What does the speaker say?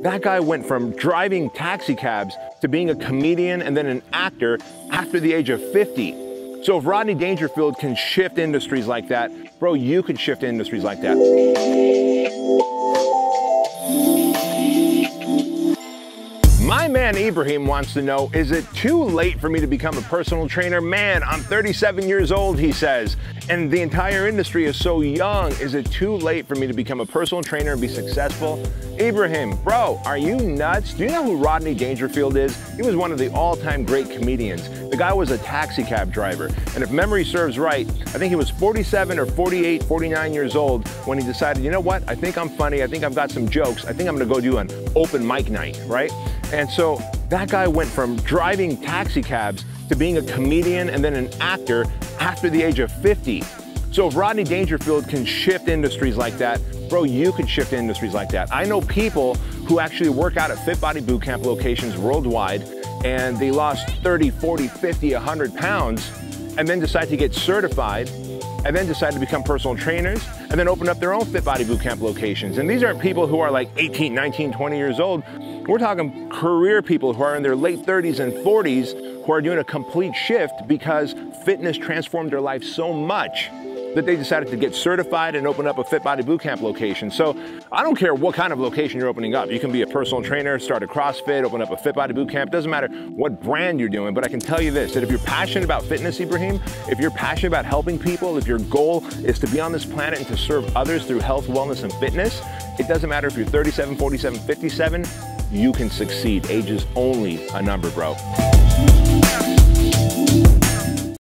That guy went from driving taxi cabs to being a comedian and then an actor after the age of 50. So if Rodney Dangerfield can shift industries like that, bro, you could shift industries like that. Man Ibrahim wants to know, is it too late for me to become a personal trainer? Man, I'm 37 years old, he says, and the entire industry is so young. Is it too late for me to become a personal trainer and be successful? Ibrahim, bro, are you nuts? Do you know who Rodney Dangerfield is? He was one of the all-time great comedians. The guy was a taxi cab driver, and if memory serves right, I think he was 47 or 48, 49 years old when he decided, you know what, I think I'm funny, I think I've got some jokes, I think I'm gonna go do an open mic night, right? And so that guy went from driving taxi cabs to being a comedian and then an actor after the age of 50. So if Rodney Dangerfield can shift industries like that, bro, you can shift industries like that. I know people who actually work out at Fit Body Bootcamp locations worldwide and they lost 30, 40, 50, 100 pounds and then decide to get certified and then decide to become personal trainers and then open up their own Fit Body Bootcamp locations. And these aren't people who are like 18, 19, 20 years old. We're talking career people who are in their late 30s and 40s who are doing a complete shift because fitness transformed their life so much that they decided to get certified and open up a Fit Body Bootcamp location. So I don't care what kind of location you're opening up. You can be a personal trainer, start a CrossFit, open up a Fit Body Bootcamp. Doesn't matter what brand you're doing, but I can tell you this, that if you're passionate about fitness, Ibrahim, if you're passionate about helping people, if your goal is to be on this planet and to serve others through health, wellness, and fitness, it doesn't matter if you're 37, 47, 57, you can succeed. Age is only a number, bro.